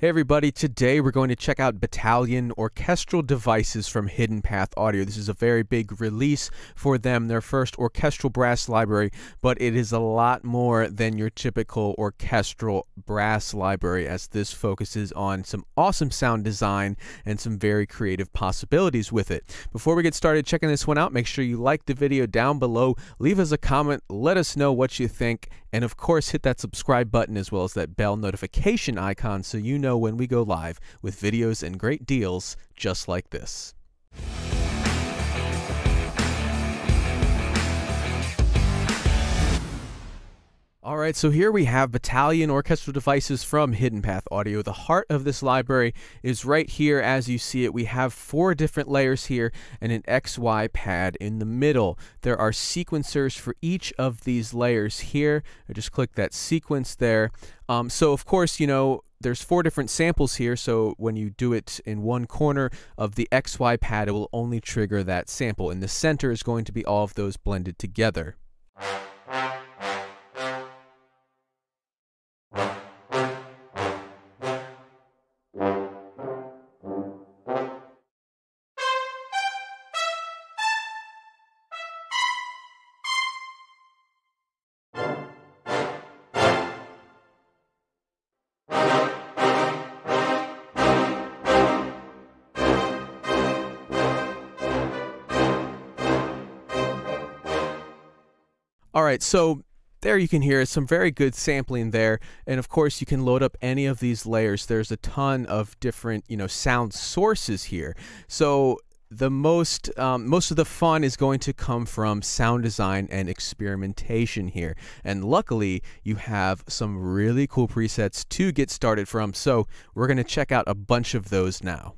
Hey everybody, today we're going to check out Battalion orchestral devices from Hidden Path Audio. This is a very big release for them, their first orchestral brass library, but it is a lot more than your typical orchestral brass library as this focuses on some awesome sound design and some very creative possibilities with it. Before we get started checking this one out, make sure you like the video down below, leave us a comment, let us know what you think, and of course hit that subscribe button as well as that bell notification icon so you know know when we go live with videos and great deals just like this. All right, so here we have Battalion orchestral devices from Hidden Path Audio. The heart of this library is right here as you see it. We have four different layers here and an XY pad in the middle. There are sequencers for each of these layers here. I just click that sequence there. Um, so of course, you know, there's four different samples here, so when you do it in one corner of the XY pad, it will only trigger that sample. In the center is going to be all of those blended together. All right, so there you can hear some very good sampling there and of course you can load up any of these layers. There's a ton of different you know sound sources here. So the most um, most of the fun is going to come from sound design and experimentation here and luckily you have some really cool presets to get started from. So we're going to check out a bunch of those now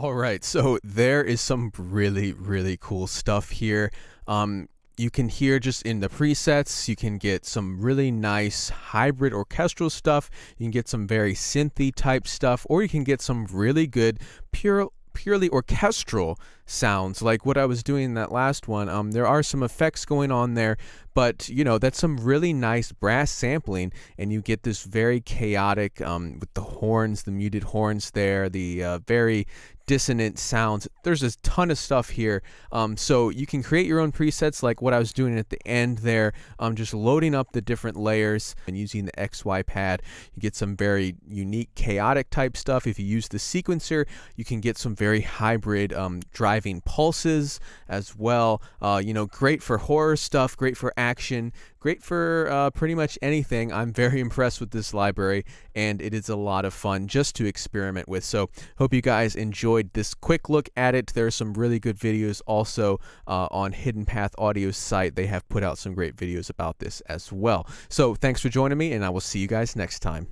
All right, so there is some really, really cool stuff here. Um, you can hear just in the presets, you can get some really nice hybrid orchestral stuff. You can get some very synthy type stuff, or you can get some really good pure purely orchestral sounds like what I was doing in that last one. Um, there are some effects going on there, but you know that's some really nice brass sampling, and you get this very chaotic um, with the horns, the muted horns there, the uh, very dissonant sounds. There's a ton of stuff here. Um, so you can create your own presets like what I was doing at the end there. Um, just loading up the different layers and using the XY pad. You get some very unique chaotic type stuff. If you use the sequencer, you can get some very hybrid um, driving pulses as well. Uh, you know, great for horror stuff, great for action, great for uh, pretty much anything. I'm very impressed with this library and it is a lot of fun just to experiment with. So hope you guys enjoyed this quick look at it. There are some really good videos also uh, on Hidden Path Audio's site. They have put out some great videos about this as well. So thanks for joining me and I will see you guys next time.